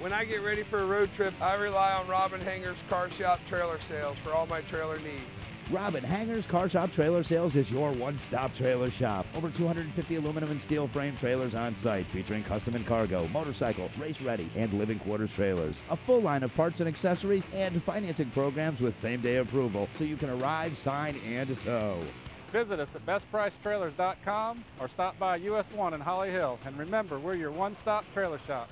When I get ready for a road trip, I rely on Robin Hanger's Car Shop Trailer Sales for all my trailer needs. Robin Hangers Car Shop Trailer Sales is your one stop trailer shop. Over 250 aluminum and steel frame trailers on site featuring custom and cargo, motorcycle, race ready, and living quarters trailers. A full line of parts and accessories and financing programs with same day approval so you can arrive, sign, and tow. Visit us at bestpricetrailers.com or stop by US 1 in Holly Hill. And remember, we're your one stop trailer shop.